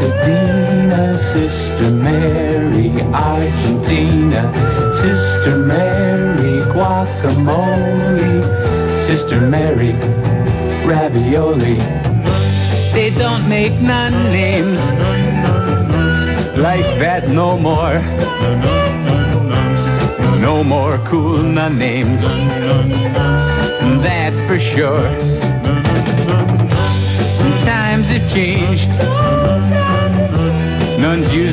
Pasadena, Sister Mary, Argentina, Sister Mary, guacamole, Sister Mary, ravioli. They don't make non names like that no more. No more cool nun names. That's for sure. Times have changed.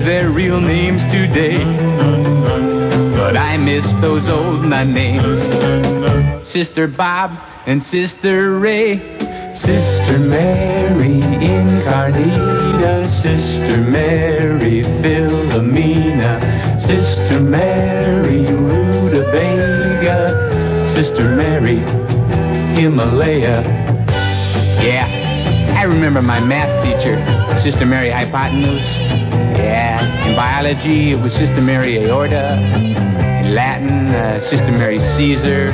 Their real names today. But I miss those old nun names. Sister Bob and Sister Ray. Sister Mary Incarnita, Sister Mary Philomena, Sister Mary Rutabaga, Sister Mary Himalaya. Yeah, I remember my math teacher, Sister Mary Hypotenuse. Yeah, in biology it was Sister Mary Aorta. In Latin, uh, Sister Mary Caesar.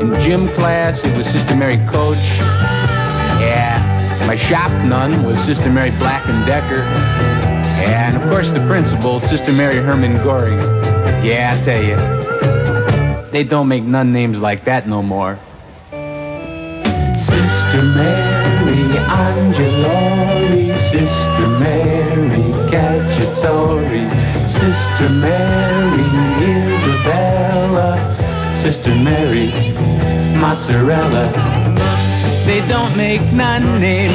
In gym class it was Sister Mary Coach. Yeah, my shop nun was Sister Mary Black and Decker. And of course the principal, Sister Mary Herman Goring. Yeah, I tell you, they don't make nun names like that no more. Sister Mary Angelori, Sister Mary Isabella, Sister Mary Mozzarella. They don't make nun names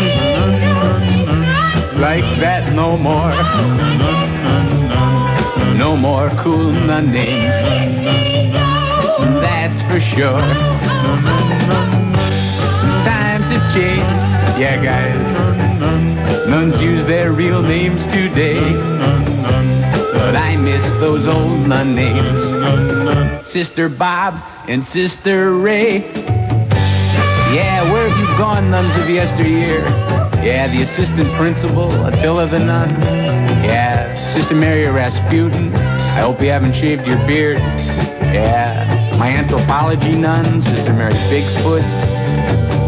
like that no more. No more cool nun names. That's for sure. Times have changed, yeah, guys. Nuns use their real names today. Miss those old nun names. Sister Bob and Sister Ray. Yeah, where have you gone, nuns of yesteryear? Yeah, the assistant principal, Attila the nun. Yeah, Sister Mary Rasputin. I hope you haven't shaved your beard. Yeah, my anthropology nun, Sister Mary Bigfoot.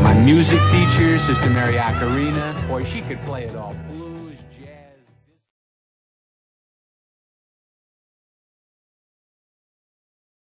My music teacher, Sister Mary Ocarina. Boy, she could play it all.